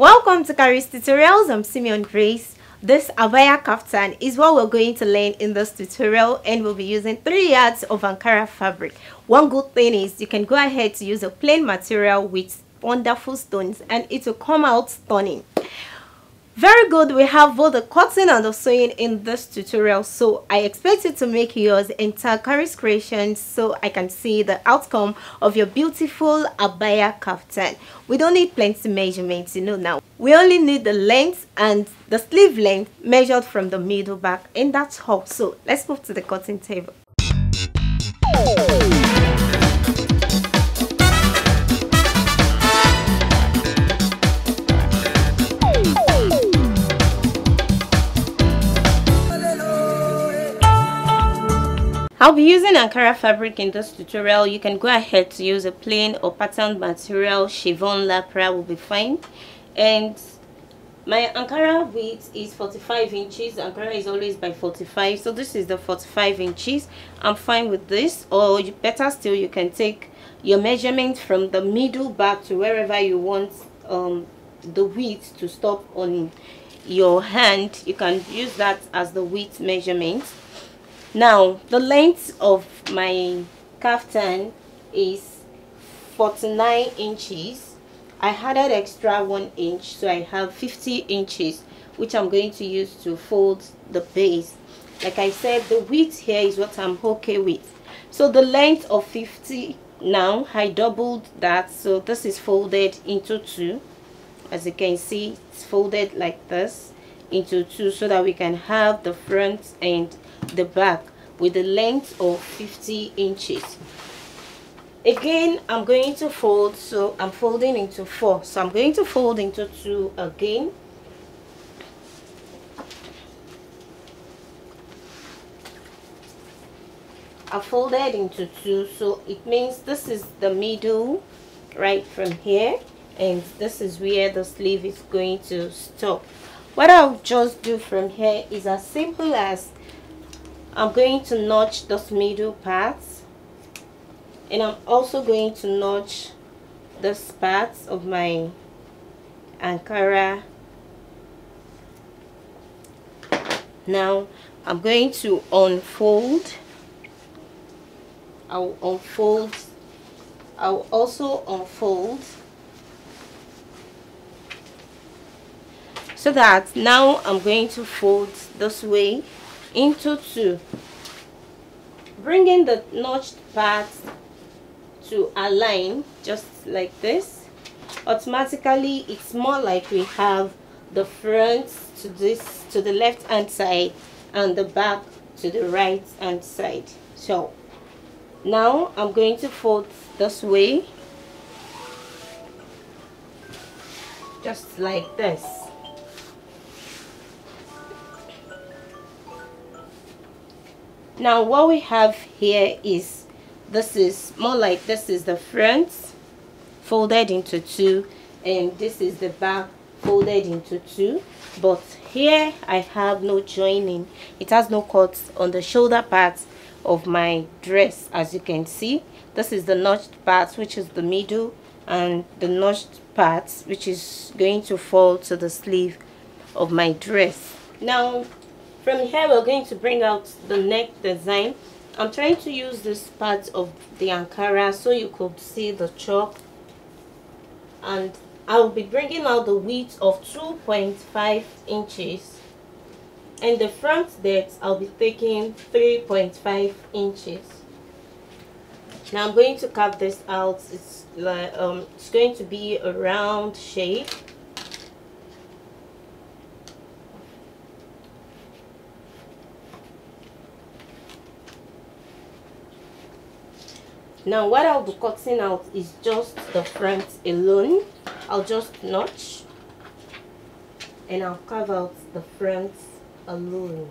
Welcome to Kharis Tutorials. I'm Simeon Grace. This Abaya kaftan is what we're going to learn in this tutorial and we'll be using 3 yards of Ankara fabric. One good thing is you can go ahead to use a plain material with wonderful stones and it will come out stunning very good we have both the cutting and the sewing in this tutorial so i expect you to make yours in Takari's creation so i can see the outcome of your beautiful abaya kaftan we don't need plenty measurements you know now. We only need the length and the sleeve length measured from the middle back and that's all so let's move to the cutting table I'll be using Ankara fabric in this tutorial. You can go ahead to use a plain or patterned material. Chiffon Lycra will be fine. And my Ankara width is 45 inches. Ankara is always by 45. So this is the 45 inches. I'm fine with this. Or better still, you can take your measurement from the middle back to wherever you want um, the width to stop on your hand. You can use that as the width measurement now the length of my kaftan is 49 inches. I had added extra one inch so i have 50 inches which i'm going to use to fold the base. Like i said the width here is what i'm okay with. So the length of 50 now i doubled that so this is folded into two. As you can see it's folded like this into two so that we can have the front and the back with a length of 50 inches. Again i'm going to fold so i'm folding into four. So i'm going to fold into two again. I folded into two so it means this is the middle right from here and this is where the sleeve is going to stop. What I'll just do from here is as simple as I'm going to notch this middle part and I'm also going to notch this part of my Ankara. Now I'm going to unfold. I'll unfold. I'll also unfold. So that now I'm going to fold this way into two. Bringing the notched part to align just like this. Automatically it's more like we have the front to this to the left hand side and the back to the right hand side. So now i'm going to fold this way. Just like this now what we have here is this is more like this is the front folded into two and this is the back folded into two. But here I have no joining. It has no cuts on the shoulder part of my dress as you can see. This is the notched part which is the middle and the notched part which is going to fall to the sleeve of my dress. Now from here we're going to bring out the neck design. I'm trying to use this part of the ankara so you could see the chalk. And i'll be bringing out the width of 2.5 inches. And the front depth i'll be taking 3.5 inches. Now i'm going to cut this out. It's like um it's going to be a round shape now what i'll be cutting out is just the front alone. I'll just notch and i'll carve out the front alone.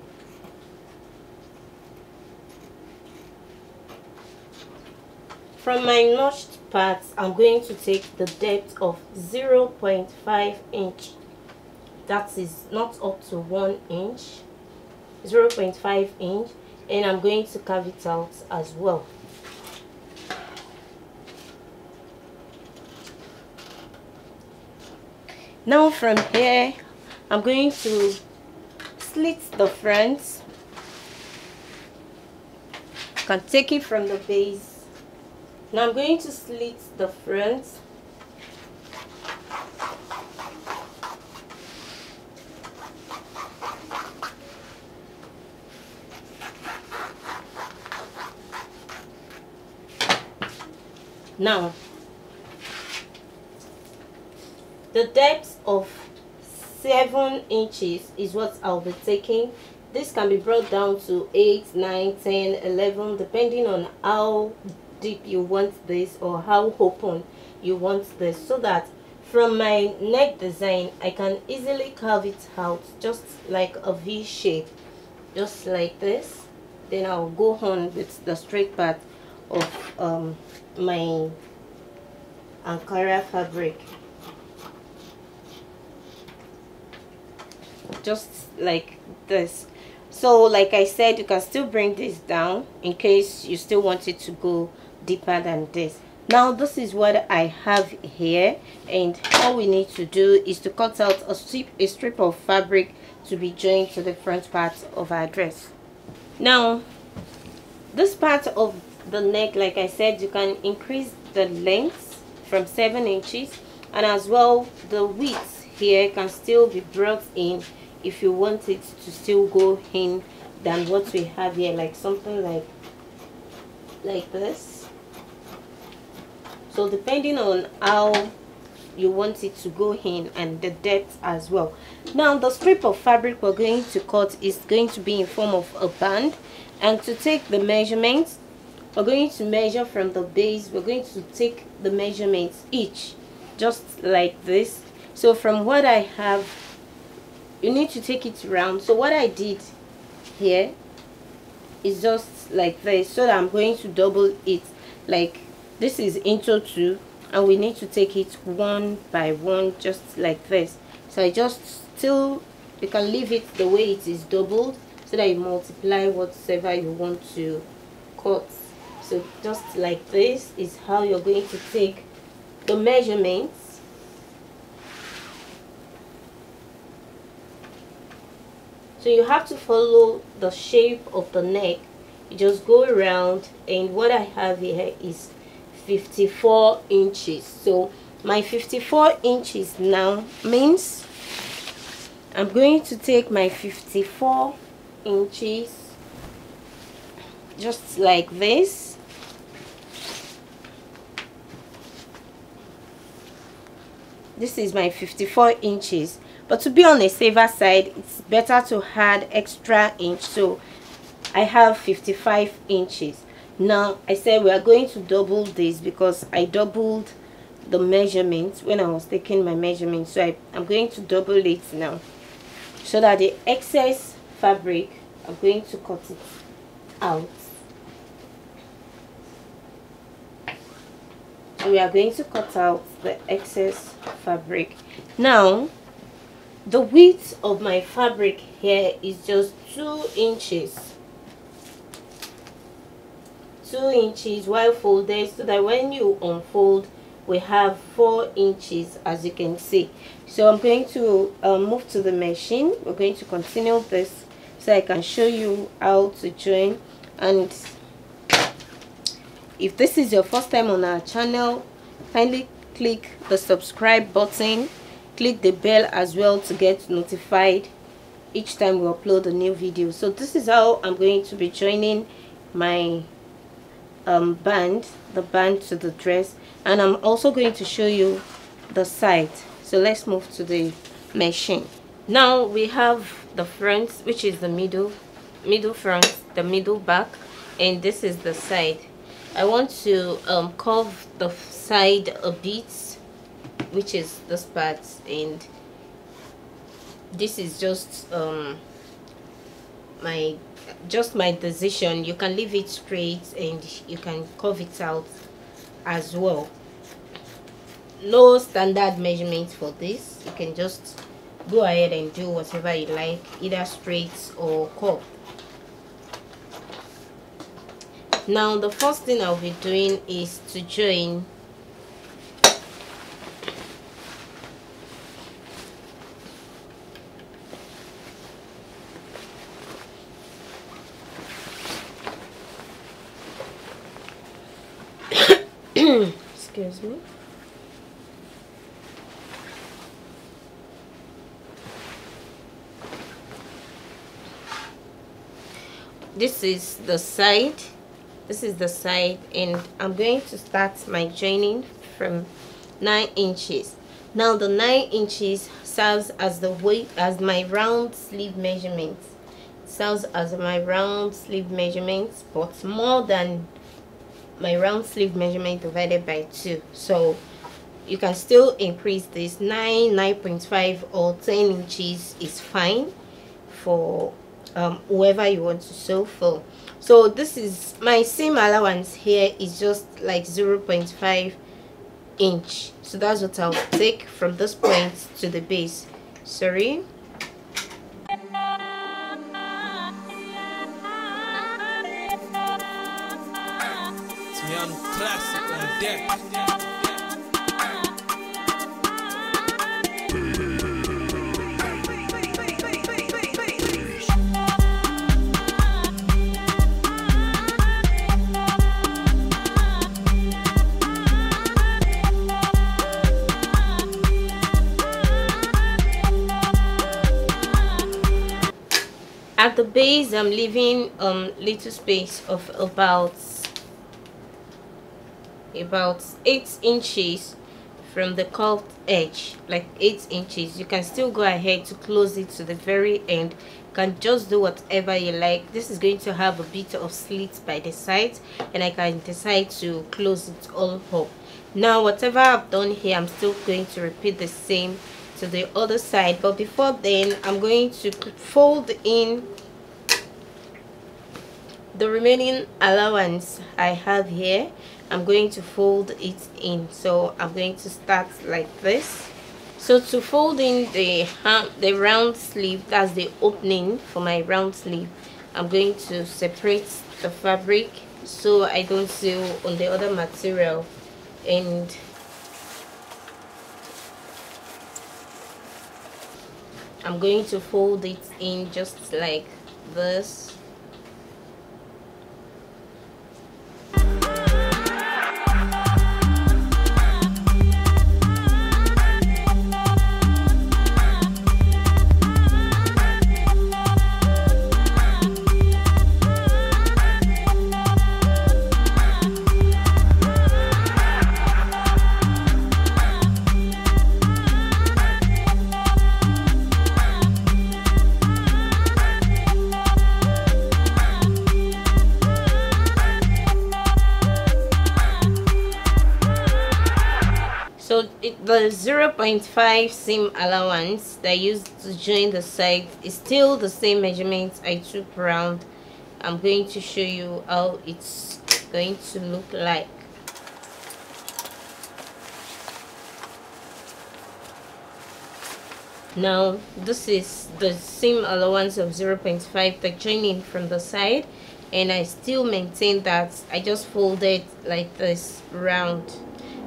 From my notched parts i'm going to take the depth of 0.5 inch. That is not up to one inch. 0.5 inch. And i'm going to carve it out as well now from here i'm going to slit the front. Can take it from the base. Now i'm going to slit the front. Now the depth of seven inches is what i'll be taking. This can be brought down to 8 9 10 11 depending on how deep you want this or how open you want this so that from my neck design i can easily carve it out just like a v shape just like this. Then i'll go on with the straight part of um, my ankara fabric just like this. So like i said you can still bring this down in case you still want it to go deeper than this. Now this is what i have here and all we need to do is to cut out a strip a strip of fabric to be joined to the front part of our dress. Now this part of the neck like i said you can increase the length from seven inches and as well the width here can still be brought in if you want it to still go in than what we have here like something like like this. So depending on how you want it to go in and the depth as well. Now the strip of fabric we're going to cut is going to be in form of a band. And to take the measurements we're going to measure from the base we're going to take the measurements each just like this. So from what i have you need to take it round. So what i did here is just like this so that i'm going to double it. Like this is into two and we need to take it one by one just like this. So i just still you can leave it the way it is doubled so that you multiply whatever you want to cut. So just like this is how you're going to take the measurements so you have to follow the shape of the neck. You just go around and what I have here is 54 inches. So my 54 inches now means I'm going to take my 54 inches just like this. This is my 54 inches but to be on a safer side it's better to add extra inch. So i have 55 inches. Now i said we are going to double this because i doubled the measurements when i was taking my measurements so I, i'm going to double it now. So that the excess fabric i'm going to cut it out. We are going to cut out the excess fabric. Now the width of my fabric here is just two inches. Two inches while folded so that when you unfold we have four inches as you can see. So i'm going to um, move to the machine. We're going to continue this so i can show you how to join. And if this is your first time on our channel kindly click the subscribe button click the bell as well to get notified each time we upload a new video. So this is how i'm going to be joining my um, band the band to the dress. And i'm also going to show you the side. So let's move to the machine. Now we have the front which is the middle middle front the middle back and this is the side. I want to um, curve the side a bit which is this part and this is just um my just my decision. You can leave it straight and you can curve it out as well. No standard measurement for this. You can just go ahead and do whatever you like either straight or curve now the first thing i'll be doing is to join this is the side. This is the side and I'm going to start my joining from 9 inches. Now the 9 inches serves as the weight as my round sleeve measurement serves as my round sleeve measurement but more than my round sleeve measurement divided by 2 so you can still increase this. 9 9.5 or 10 inches is fine for um, whoever you want to sew for. So this is my seam allowance here is just like 0.5 inch. So that's what I'll take from this point to the base. Sorry at the base i'm leaving um little space of about about eight inches from the curved edge like eight inches. You can still go ahead to close it to the very end. You can just do whatever you like. This is going to have a bit of slit by the sides and i can decide to close it all up. Now whatever i've done here i'm still going to repeat the same to the other side. But before then i'm going to fold in the remaining allowance i have here i'm going to fold it in. So i'm going to start like this. So to fold in the the round sleeve that's the opening for my round sleeve i'm going to separate the fabric so i don't sew on the other material. And I'm going to fold it in just like this the 0.5 seam allowance that I used to join the side is still the same measurement I took round I'm going to show you how it's going to look like. Now this is the seam allowance of 0.5 that joining from the side and I still maintain that. I just folded like this round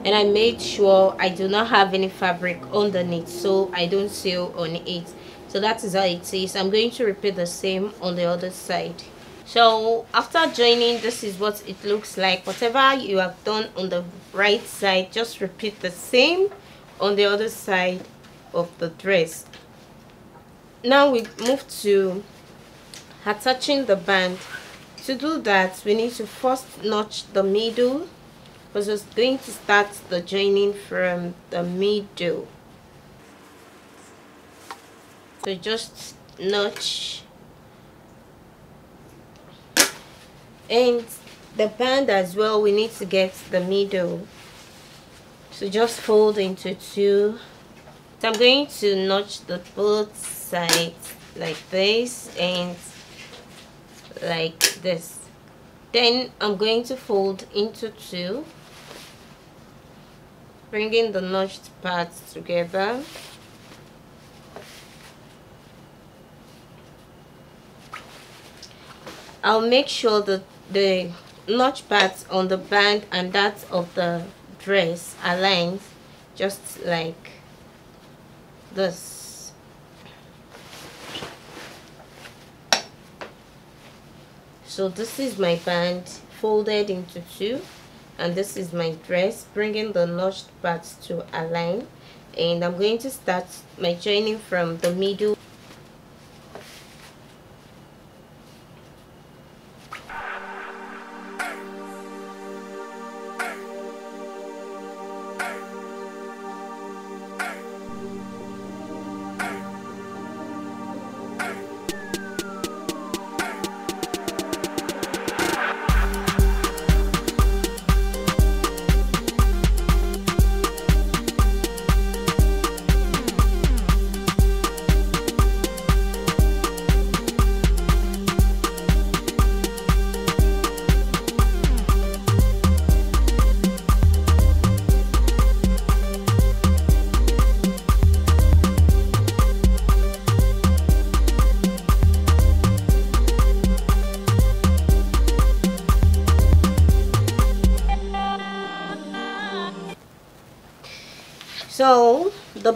and I made sure I do not have any fabric underneath so I don't sew on it. So that is how it is. I'm going to repeat the same on the other side. So after joining this is what it looks like. Whatever you have done on the right side just repeat the same on the other side of the dress. Now we move to attaching the band. To do that we need to first notch the middle we're going to start the joining from the middle. So just notch. And the band as well we need to get the middle. So just fold into two. So i'm going to notch the both sides like this and like this. Then i'm going to fold into two bringing the notched parts together. I'll make sure that the notch parts on the band and that of the dress aligns just like this. So this is my band folded into two and this is my dress bringing the notched parts to align. And I'm going to start my joining from the middle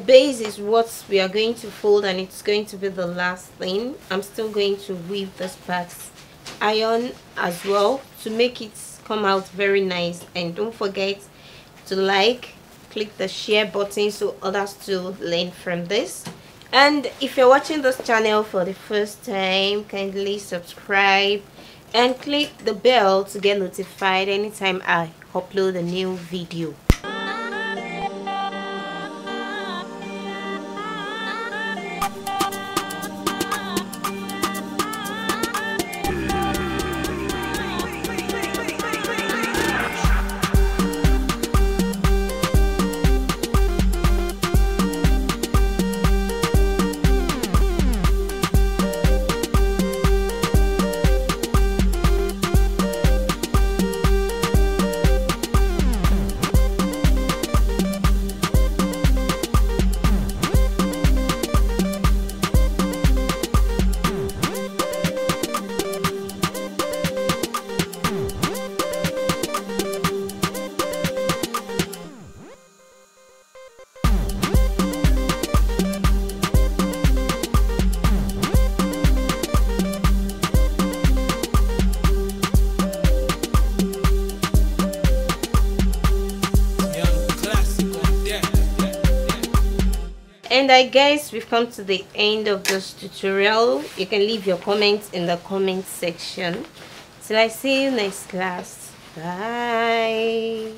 base is what we are going to fold and it's going to be the last thing. I'm still going to weave this part iron as well to make it come out very nice. And don't forget to like click the share button so others to learn from this. And if you're watching this channel for the first time kindly subscribe and click the bell to get notified anytime i upload a new video and i guess we've come to the end of this tutorial. You can leave your comments in the comment section. Till i see you next class. Bye